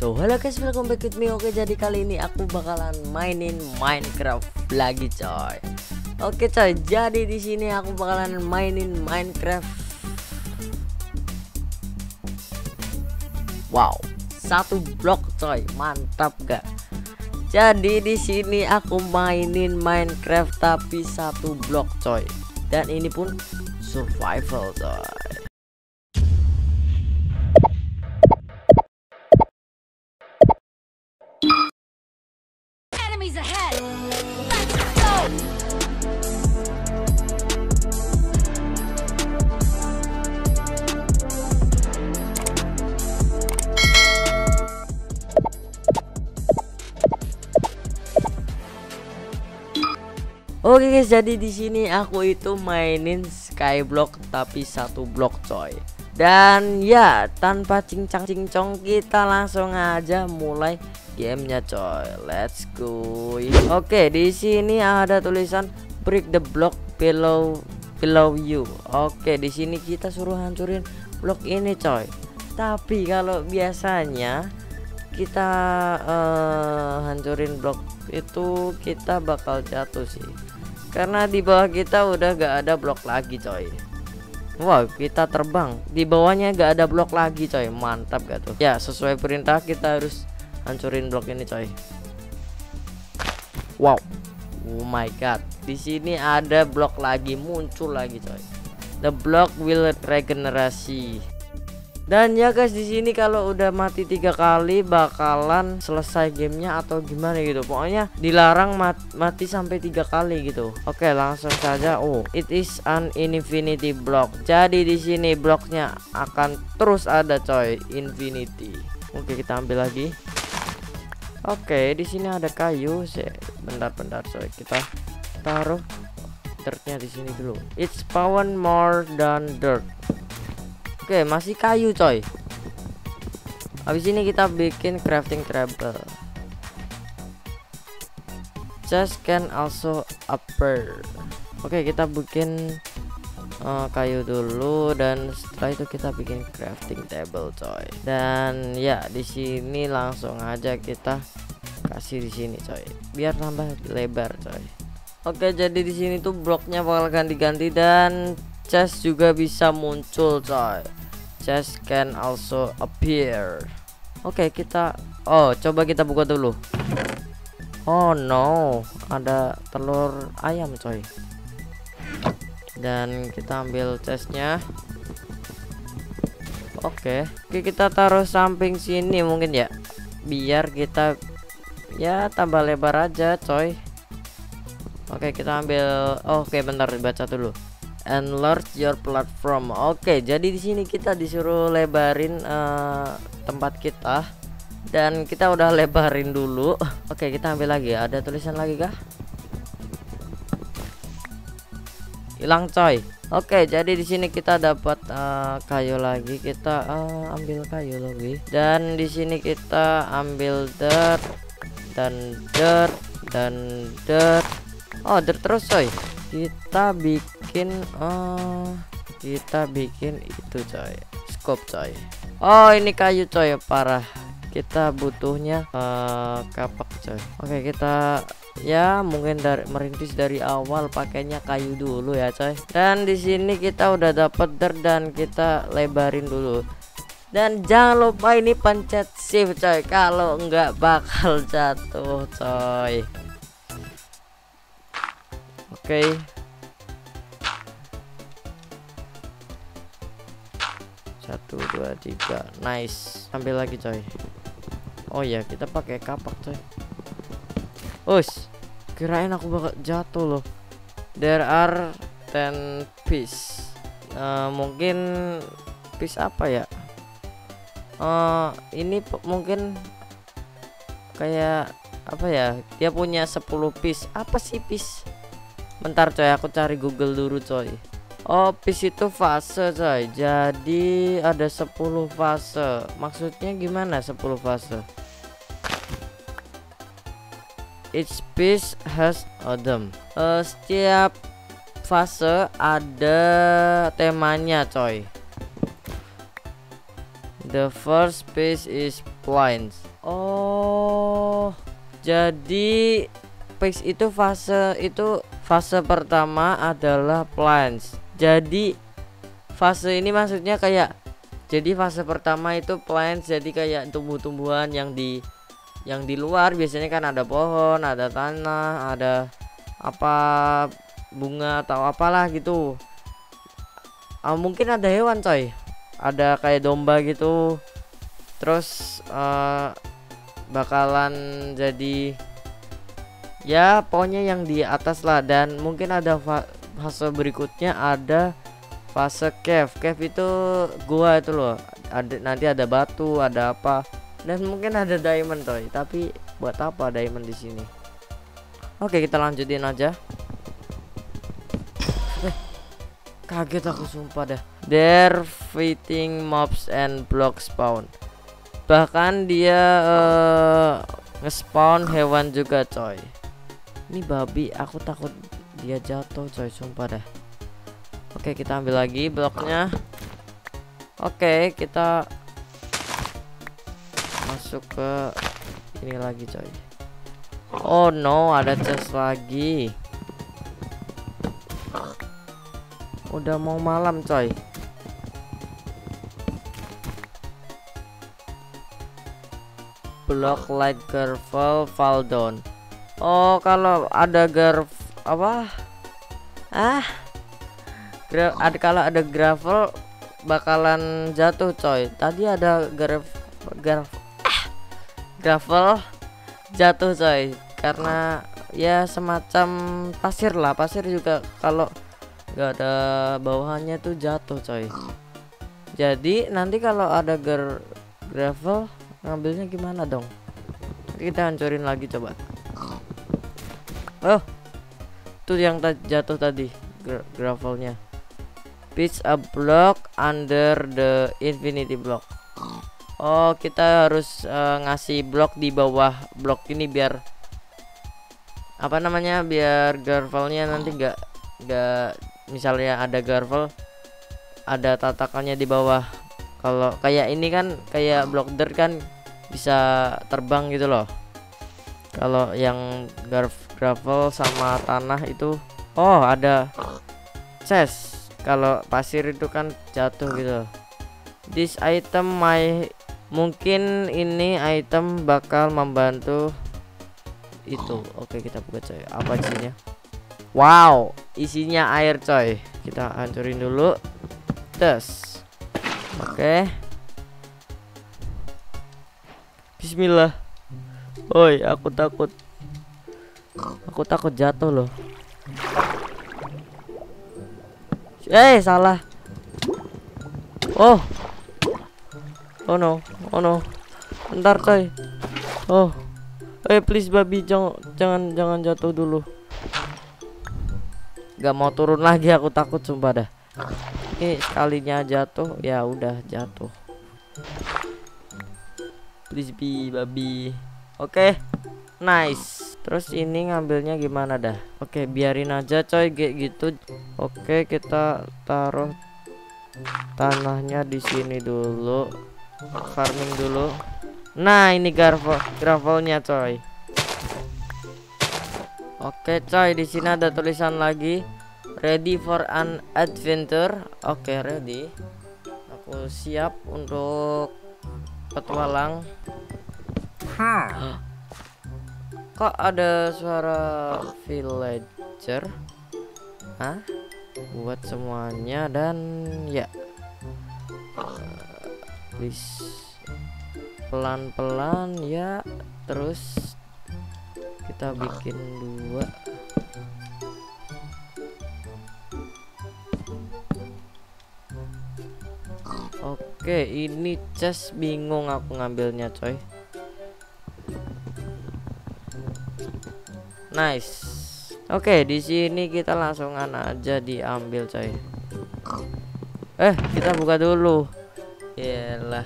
So halo guys welcome back with me. Oke jadi kali ini aku bakalan mainin Minecraft lagi coy. Oke coy jadi di sini aku bakalan mainin Minecraft. Wow satu blok coy. Mantap gak? Jadi di sini aku mainin Minecraft tapi satu blok coy. Dan ini pun survival coy Guys, jadi di sini aku itu mainin skyblock tapi satu blok coy. Dan ya, tanpa cincang-cincong kita langsung aja mulai gamenya coy. Let's go. Oke, di sini ada tulisan break the block below below you. Oke, di sini kita suruh hancurin blok ini coy. Tapi kalau biasanya kita eh, hancurin blok itu kita bakal jatuh sih karena di bawah kita udah gak ada blok lagi coy. Wow kita terbang. Di bawahnya gak ada blok lagi coy. Mantap gak tuh? Ya sesuai perintah kita harus hancurin blok ini coy. Wow. Oh my god. Di sini ada blok lagi muncul lagi coy. The block will regenerasi dan ya guys di sini kalau udah mati tiga kali bakalan selesai gamenya atau gimana gitu. Pokoknya dilarang mat mati sampai tiga kali gitu. Oke langsung saja. Oh it is an infinity block. Jadi di sini bloknya akan terus ada coy infinity. Oke kita ambil lagi. Oke di sini ada kayu. Bentar-bentar coy kita taruh dirtnya di sini dulu. It's spawn more than dirt. Oke, masih kayu, coy. Habis ini kita bikin crafting table. Just can also upper. Oke, kita bikin uh, kayu dulu dan setelah itu kita bikin crafting table, coy. Dan ya, di sini langsung aja kita kasih di sini, coy. Biar tambah lebar, coy. Oke, jadi di sini tuh bloknya bakal ganti-ganti dan chest juga bisa muncul coy chest can also appear. Oke kita oh coba kita buka dulu. Oh no. Ada telur ayam coy. Dan kita ambil chestnya. Oke oke kita taruh samping sini mungkin ya. Biar kita ya tambah lebar aja coy. Oke kita ambil oh, Oke bentar baca dulu enlarge your platform. Oke jadi di sini kita disuruh lebarin uh, tempat kita. Dan kita udah lebarin dulu. Oke kita ambil lagi. Ada tulisan lagi kah? Hilang coy. Oke jadi di sini kita dapat uh, kayu lagi. Kita uh, ambil kayu lagi. Dan di sini kita ambil dirt. Dan dirt. Dan dirt. Oh dirt terus coy. Kita bikin uh, kita bikin itu coy. Scope coy. Oh ini kayu coy parah. Kita butuhnya uh, kapak coy. Oke kita ya mungkin dari merintis dari awal pakainya kayu dulu ya coy. Dan di sini kita udah dapat dirt dan kita lebarin dulu. Dan jangan lupa ini pencet shift coy kalau enggak bakal jatuh coy. Oke. Okay. Dua tiga, nice. Ambil lagi coy. Oh ya kita pakai kapak coy. Us, kirain aku bakal jatuh loh. There are 10 piece. Uh, mungkin piece apa ya? Uh, ini mungkin kayak apa ya? Dia punya 10 piece. Apa sih piece? Bentar coy aku cari Google dulu coy Oh piece itu fase coy. Jadi ada 10 fase. Maksudnya gimana 10 fase? Each piece has Adam uh, Setiap fase ada temanya coy. The first piece is plants. Oh, jadi phase itu fase itu fase pertama adalah plants. Jadi fase ini maksudnya kayak jadi fase pertama itu plants jadi kayak tumbuh-tumbuhan yang di yang di luar biasanya kan ada pohon, ada tanah, ada apa bunga atau apalah gitu. Ah, mungkin ada hewan coy. Ada kayak domba gitu. Terus eh, bakalan jadi ya pokoknya yang di atas lah dan mungkin ada fase berikutnya ada fase cave. Cave itu gua itu loh ada nanti ada batu ada apa dan mungkin ada diamond toy tapi buat apa diamond di sini? Oke kita lanjutin aja. Eh, kaget aku sumpah dah. There fighting mobs and block spawn. Bahkan dia eh, nge-spawn hewan juga coy. Ini babi aku takut dia jatuh coy sumpah dah Oke kita ambil lagi bloknya. Oke kita Masuk ke Ini lagi coy. Oh no ada chest lagi. Udah mau malam coy. Block light gravel fall down Oh kalau ada garf apa Ah. Gra ada kalau ada gravel bakalan jatuh coy. Tadi ada graf graf ah, gravel jatuh coy. Karena ya semacam pasir lah. Pasir juga kalau nggak ada bawahannya tuh jatuh coy. Jadi nanti kalau ada ger gravel ngambilnya gimana dong? Kita hancurin lagi coba. Oh tuh yang ta- jatuh tadi gra- gravelnya. Pitch a block under the infinity block. Oh kita harus eh, ngasih blok di bawah blok ini biar apa namanya biar gravelnya nanti nggak nggak misalnya ada gravel ada tatakannya di bawah. Kalau kayak ini kan kayak blok dirt kan bisa terbang gitu loh kalau yang gravel sama tanah itu oh ada chest. Kalau pasir itu kan jatuh gitu. This item my mungkin ini item bakal membantu itu. Oke kita buka coy. Apa isinya? Wow isinya air coy. Kita hancurin dulu. Tes. Oke. Bismillah Oi aku takut. Aku takut jatuh loh. Eh salah. Oh. Oh no Oh no. Bentar coy Oh. Eh please babi jangan jangan jangan jatuh dulu. Gak mau turun lagi aku takut sumpah dah. Ini sekalinya jatuh ya udah jatuh. Please be babi Oke Nice. Terus ini ngambilnya gimana dah? Oke biarin aja coy kayak gitu. Oke kita taruh tanahnya di sini dulu. Farming dulu. Nah ini gravel gravelnya coy. Oke coy di sini ada tulisan lagi. Ready for an adventure. Oke ready. Aku siap untuk petualang Kok ada suara villager? Hah? Buat semuanya dan ya. Eh, please pelan-pelan ya. Terus kita bikin dua. Oke, ini chest bingung aku ngambilnya, coy. Nice. Oke, di sini kita langsungan aja diambil, coy. Eh, kita buka dulu. Yalah.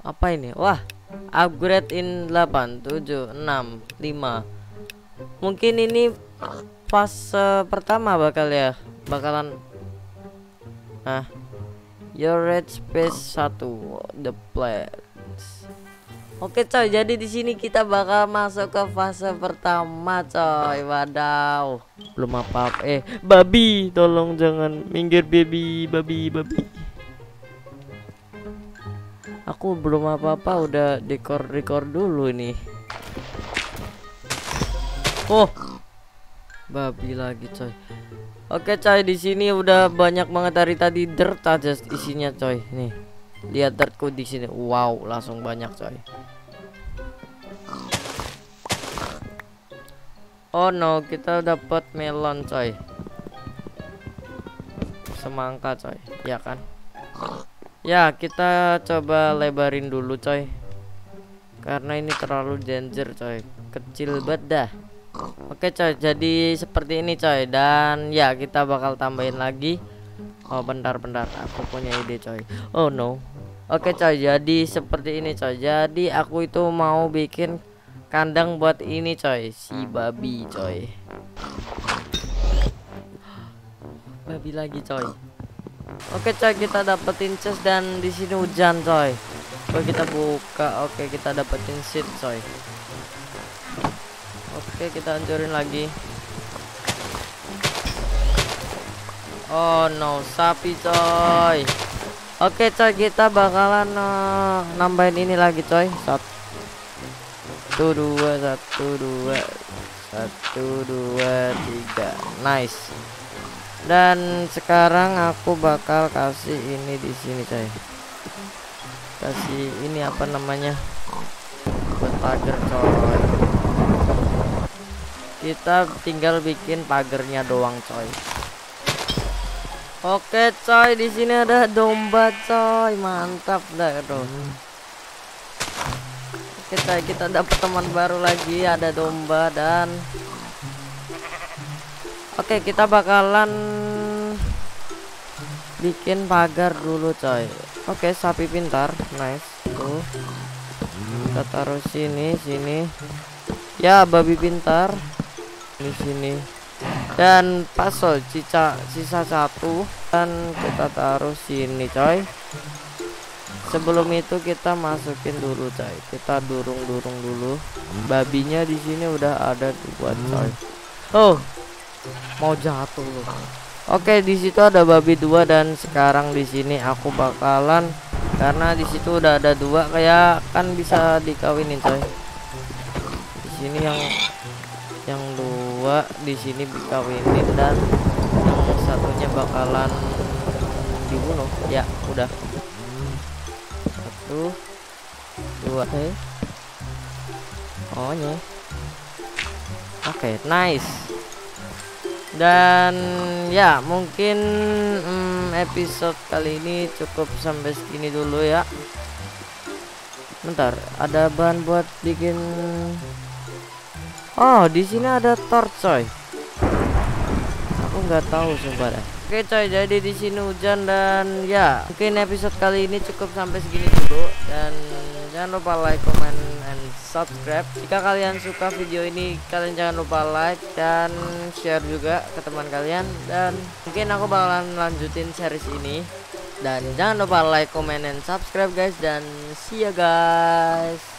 Apa ini? Wah, upgrade in 8 7 6 5. Mungkin ini fase pertama bakal ya. Bakalan Nah, your red space 1 the plants. Oke coy, jadi di sini kita bakal masuk ke fase pertama coy. Wadaw. Belum apa-apa. Eh, babi, tolong jangan minggir baby, babi, babi. Aku belum apa-apa udah dekor dekor dulu nih. Oh. Babi lagi coy. Oke coy, di sini udah banyak banget dari tadi dirt aja isinya coy. Nih. Lihat dirtku di sini. Wow, langsung banyak coy. Oh no, kita dapat melon coy. Semangka coy, ya kan? Ya, kita coba lebarin dulu coy. Karena ini terlalu danger coy. Kecil banget. Oke coy, jadi seperti ini coy dan ya kita bakal tambahin lagi. Oh, bentar-bentar, aku punya ide coy. Oh no. Oke coy, jadi seperti ini coy. Jadi aku itu mau bikin kandang buat ini coy, si babi coy. Babi lagi coy. Oke coy, kita dapetin chest dan di sini hujan coy. Oke kita buka. Oke kita dapetin seed coy. Oke kita hancurin lagi. Oh no, sapi coy. Oke coy, kita bakalan uh, nambahin ini lagi coy. Satu dua satu dua satu dua tiga, nice. Dan sekarang aku bakal kasih ini di sini coy. Kasih ini apa namanya? Buat coy. Kita tinggal bikin pagernya doang coy. Oke coy, di sini ada domba coy, mantap dah. Oke coy, kita dapat teman baru lagi, ada domba dan Oke, kita bakalan bikin pagar dulu coy. Oke, sapi pintar, nice. Tuh. Kita taruh sini, sini. Ya, babi pintar. Di sini dan pasol sisa sisa satu. Dan kita taruh sini coy. Sebelum itu kita masukin dulu coy. Kita durung-durung dulu. Babinya di sini udah ada dua coy. Oh mau jatuh loh oke di situ ada babi dua dan sekarang di sini aku bakalan karena di situ udah ada dua kayak kan bisa dikawinin coy. Di sini yang dua di sini dikawinin dan yang satunya bakalan dibunuh. Ya udah. Satu dua eh oh oke nice. Dan ya mungkin hmm, episode kali ini cukup sampai segini dulu ya. Bentar ada bahan buat bikin Oh, di sini ada torch, coy. Aku nggak tahu sumpah. Oke, coy. Jadi di sini hujan dan ya, mungkin episode kali ini cukup sampai segini dulu dan jangan lupa like, comment, and subscribe. Jika kalian suka video ini, kalian jangan lupa like dan share juga ke teman kalian dan mungkin aku bakalan lanjutin series ini. Dan jangan lupa like, comment, and subscribe guys dan see ya guys.